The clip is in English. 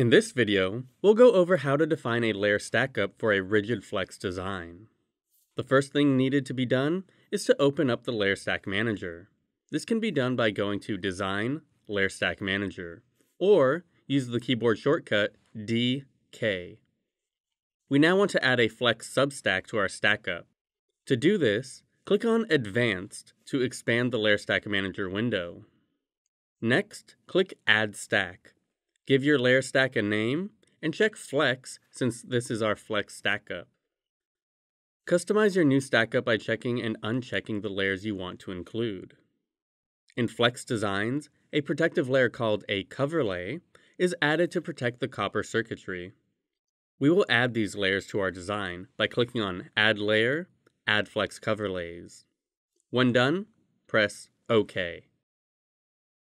In this video, we'll go over how to define a layer stackup for a rigid flex design. The first thing needed to be done is to open up the Layer Stack Manager. This can be done by going to Design, Layer Stack Manager, or use the keyboard shortcut DK. We now want to add a flex substack to our stackup. To do this, click on Advanced to expand the Layer Stack Manager window. Next, click Add Stack. Give your layer stack a name, and check Flex since this is our Flex stackup. Customize your new stackup by checking and unchecking the layers you want to include. In Flex Designs, a protective layer called a coverlay is added to protect the copper circuitry. We will add these layers to our design by clicking on Add Layer, Add Flex Coverlays. When done, press OK.